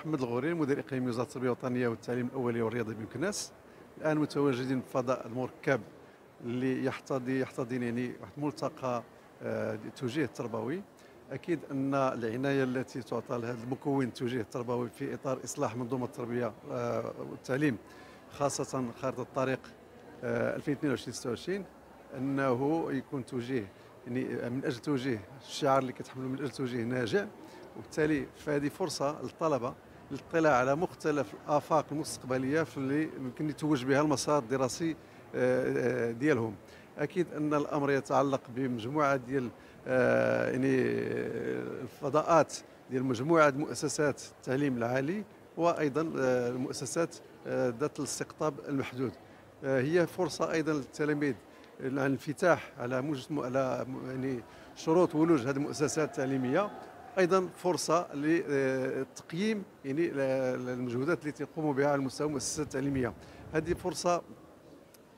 محمد الغوري مدير اقليمي وزارة التربية الوطنيه والتعليم الأولي والرياضي بمكناس الآن متواجدين في فضاء المركب اللي يحتضي يحتضن يعني واحد الملتقى آه، التوجيه التربوي. أكيد أن العناية التي تعطى لهذا المكون التوجيه التربوي في إطار إصلاح منظومة التربية آه، والتعليم خاصة خارطة الطريق 2022 26 أنه يكون توجيه يعني من أجل توجيه الشعار اللي كتحملوا من أجل توجيه ناجع وبالتالي فهذه فرصة للطلبة للاطلاع على مختلف الافاق المستقبليه في اللي يمكن يتوج بها المسار الدراسي آه، آه، ديالهم. أكيد أن الأمر يتعلق بمجموعة ديال آه، يعني الفضاءات ديال مجموعة مؤسسات التعليم العالي وأيضا المؤسسات ذات الاستقطاب المحدود. هي فرصة أيضا للتلاميذ الانفتاح على على يعني شروط ولوج هذه المؤسسات التعليمية. أيضا فرصة لتقييم يعني المجهودات التي يقوم بها على مستوى المؤسسات التعليمية. هذه فرصة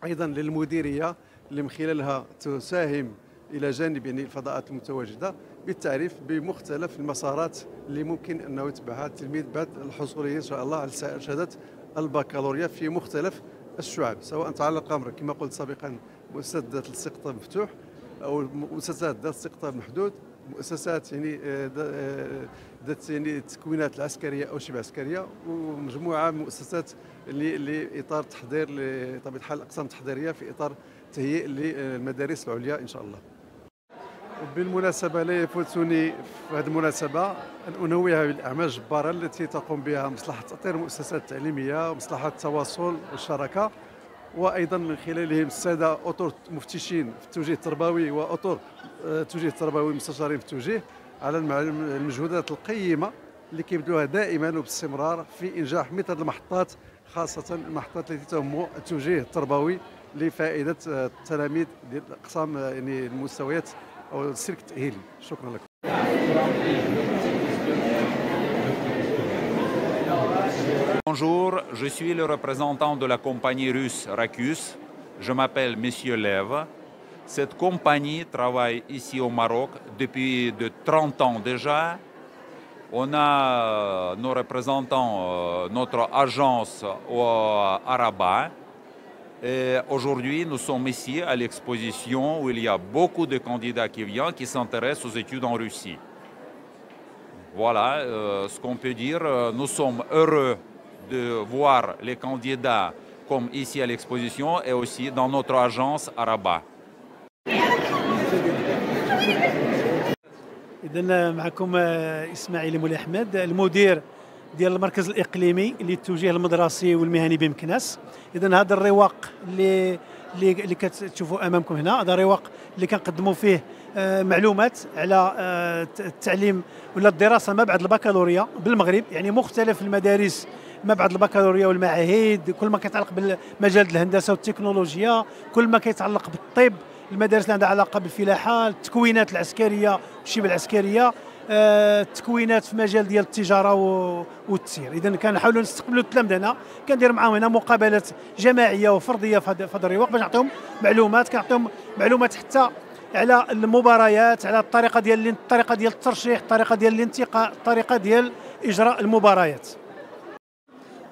أيضا للمديرية اللي من خلالها تساهم إلى جانب يعني الفضاءات المتواجدة بالتعريف بمختلف المسارات اللي ممكن أنه يتبعها التلميذ بعد الحصول إن شاء الله على شهادة البكالوريا في مختلف الشعب سواء تعلق الامر كما قلت سابقا مؤسسات ذات الاستقطاب مفتوح أو مؤسسات ذات الاستقطاب محدود. مؤسسات يعني آه، آه، ذات يعني التكوينات العسكرية أو شبه عسكرية ومجموعة من المؤسسات اللي لاطار تحضير بطبيعه الحال الاقسام التحضيريه في إطار تهيئ للمدارس العليا إن شاء الله. بالمناسبه لا يفوتني في هذه المناسبة ان انوه بالأعمال الجباره التي تقوم بها مصلحة تطوير المؤسسات التعليمية ومصلحة التواصل والشراكة وأيضا من خلالهم السادة أطر مفتشين في التوجيه التربوي وأطر التوجيه آه، التربوي مستشارين في التوجيه على المجهودات القيمة اللي كيبذلوها دائما وباستمرار في إنجاح مثل المحطات خاصة المحطات التي تهم التوجيه التربوي لفائدة آه، التلاميذ ديال الأقسام آه، يعني المستويات أو السلك التاهيلي شكرا لكم. Bonjour, je suis le représentant de la compagnie russe Rakus. Je m'appelle Monsieur Lev. Cette compagnie travaille ici au Maroc depuis de 30 ans déjà. On a euh, nos représentants, euh, notre agence au Arabat. Et aujourd'hui, nous sommes ici à l'exposition où il y a beaucoup de candidats qui viennent, qui s'intéressent aux études en Russie. Voilà euh, ce qu'on peut dire. Nous sommes heureux de voir les candidats comme ici à l'exposition et aussi dans notre agence à Rabat. اذا معكم إسماعيل مولاي أحمد المدير ديال المركز الإقليمي للتوجيه المدرسي والمهني بمكناس اذا هذا الرواق اللي اللي اللي كتشوفوا أمامكم هنا هذا الرواق اللي كنقدموا فيه آه، معلومات على آه، التعليم ولا الدراسة ما بعد البكالوريا بالمغرب يعني مختلف المدارس ما بعد البكالوريا والمعاهد كل ما كيتعلق بالمجال الهندسة والتكنولوجيا كل ما كيتعلق بالطب المدارس اللي عندها علاقة بالفلاحة التكوينات العسكرية والشبه العسكريه آه، التكوينات في مجال ديال التجارة والتسيير. إذا كنحاولوا نستقبلوا التلامذه كندير معاهم هنا مقابلات جماعية وفردية في هذا الرواق باش نعطيهم معلومات كنعطيهم معلومات حتى على المباريات على الطريقة ديال الطريقة ديال الترشيح الطريقة ديال الانتقاء الطريقة ديال إجراء المباريات.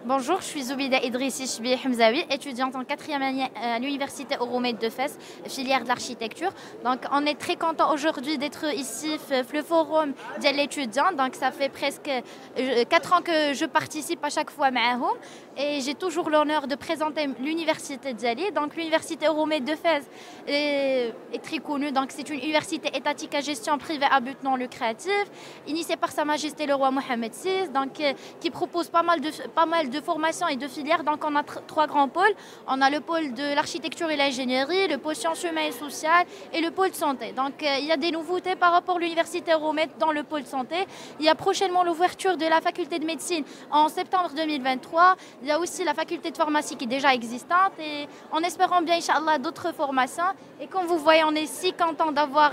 Bonjour, je suis Zoubida Idrissi Hamzawi, étudiante en quatrième année à l'université Euromède de Fès, filière de l'architecture. Donc on est très content aujourd'hui d'être ici le forum de l'étudiant. Donc ça fait presque euh, quatre ans que je participe à chaque fois à home et j'ai toujours l'honneur de présenter l'université d'Ali. Donc l'université Euromède de Fès est, très connue. Donc c'est une université étatique à gestion privée à but non lucratif, initiée par Sa Majesté le roi Mohamed VI, donc euh, qui propose pas mal de pas mal de formation et de filières. Donc on a trois grands pôles. On a le pôle de l'architecture et l'ingénierie, le pôle sciences humaines et sociales et le pôle santé. Donc il y a des nouveautés par rapport à l'université Euromède dans le pôle santé. Il y a prochainement l'ouverture de la faculté de médecine en septembre 2023. Il y a aussi la faculté de pharmacie qui est déjà existante et en espérant bien, Inch'Allah, d'autres formations. Et comme vous voyez, on est si content d'avoir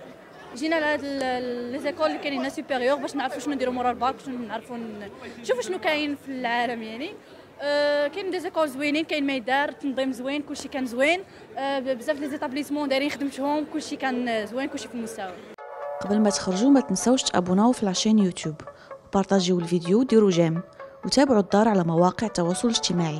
جينا لهاد les écoles اللي كاينين supérieures باش نعرفوا شنو نديروا مورا الباك باش نعرفوا نشوفوا شنو كاين في العالم يعني. أه كاين des écoles زوينين كاين ما يدار تنظيم زوين كلشي كان زوين. أه بزاف les établissements دايرين خدمتهم كلشي كان زوين كلشي في المستوى. قبل ما تخرجوا ما تنسوش تابوناو في la chaîne YouTube وبارطاجيو الفيديو وديروا j'aime. وتابعوا الدار على مواقع التواصل الاجتماعي.